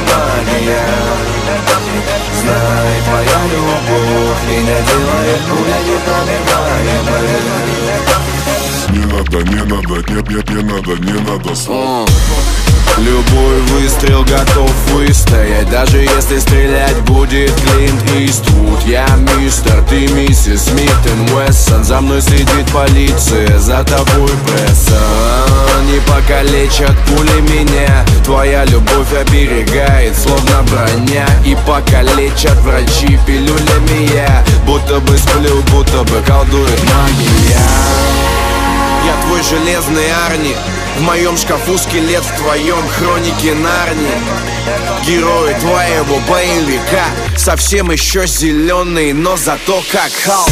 магия Знай, твоя любовь Меня делает пуля непробиваемой Не надо, не надо, нет, нет, не надо, не надо слов. Любой выстрел готов выстоять Даже если стрелять будет Клинт Иствуд. Я мистер, ты миссис Смит и Уэссон За мной следит полиция, за тобой пресса Не покалечат пули меня. Твоя любовь оберегает, словно броня И покалечат врачи пилюлями я. Будто бы сплю, будто бы колдует магия. Я твой железный Арни В моем шкафу скелет, в твоем хронике Нарни. Герой твоего боевика Совсем еще зеленый, но зато как Халк.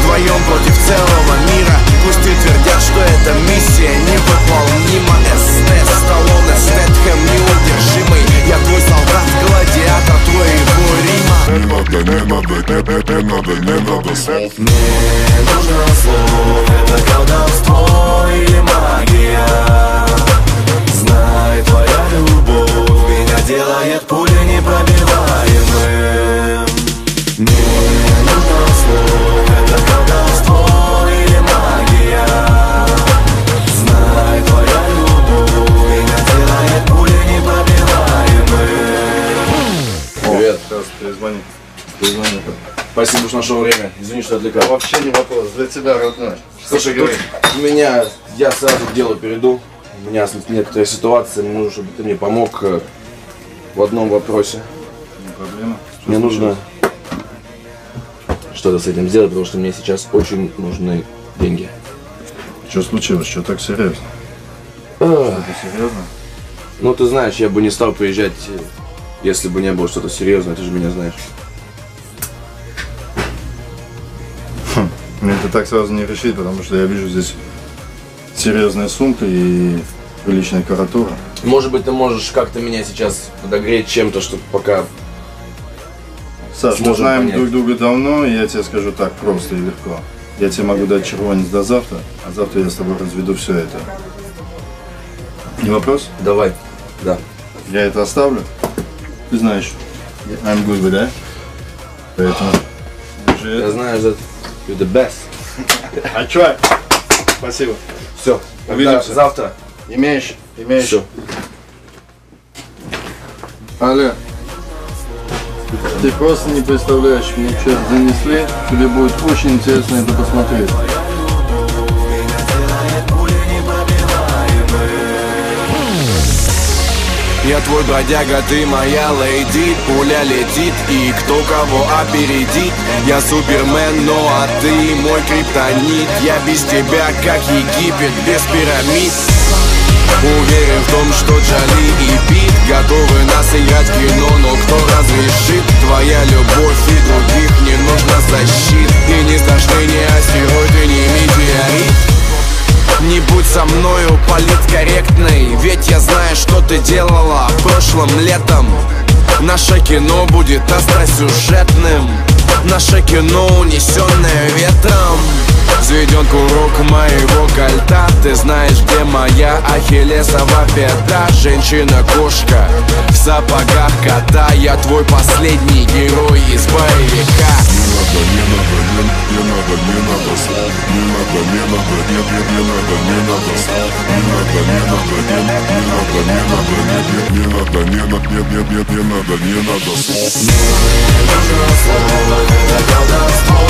Вдвоем против целого мира Пусть и твердят, что эта миссия. Невыполнима СТ, Сталлоне, Стэтхэм неудержимый Я твой солдат, гладиатор твоего Рима. Не надо, не надо, нет, нет, не надо, не надо. Слов Мне нужно слов Перезвони. Перезвони. спасибо, что нашел время Извини, что отвлекал Вообще не вопрос. Для тебя, родной. Слушай, говори. у меня, я сразу к делу перейду. У меня некоторая ситуация, мне нужно, чтобы ты мне помог э, в одном вопросе. Не проблема. Мне нужно что-то с этим сделать, потому что мне сейчас очень нужны деньги. Что случилось? Что так серьезно? Это серьезно? Ну, ты знаешь, я бы не стал приезжать, э, если бы не было что-то серьезное, ты же меня знаешь. Мне это так сразу не решить, потому что я вижу здесь серьезная сумка и приличная каратура. Может быть, ты можешь как-то меня сейчас подогреть чем-то, чтобы пока... Саш, мы знаем понять. друг друга давно, и я тебе скажу так просто и легко. Я тебе могу дать червонец до завтра, а завтра я с тобой разведу все это. Не вопрос? Давай. Да. Я это оставлю. Ты знаешь, I'm good with that. Поэтому держи Я знаю, что you're the best. I try. Спасибо. Все, Увидимся. завтра. Имеешь? Имеешь? Все. Алло. Ты просто не представляешь, мне что занесли. Тебе будет очень интересно это посмотреть. Я твой бродяга, ты моя леди. Пуля летит и кто кого опередит? Я супермен, ну а ты мой криптонит. Я без тебя как Египет, без пирамид. Уверен в том, что Джоли и Пит Готовы нас играть в кино, но кто разрешит? Твоя любовь и других не нужно защит. И не страшны ни астероид и не метеорит. Не будь со мною политкорректной Ведь я знаю, что ты делала прошлым летом Наше кино будет остросюжетным Наше кино, унесенное ветром Взведен курок моего кольта Ты знаешь, где моя ахиллесова пята Женщина-кошка в сапогах кота Я твой последний герой из боевика Не надо, не надо, не, не надо слов Не надо, не надо, нет, нет, не надо, не надо Не надо, не надо, не надо, надо, не надо, нет, нет, нет, не надо, не надо. слов Не надо слов, не надо слов